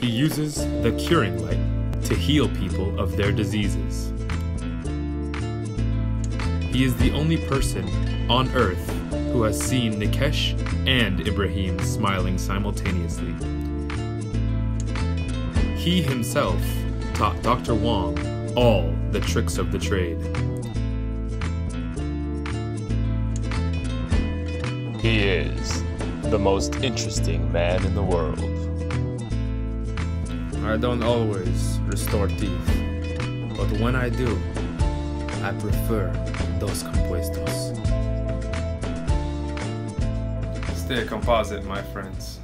He uses the curing light to heal people of their diseases. He is the only person on Earth who has seen Nikesh and Ibrahim smiling simultaneously. He himself taught Dr. Wong all the tricks of the trade. He is the most interesting man in the world. I don't always restore teeth, but when I do, I prefer Dos Compuestos. Stay a composite, my friends.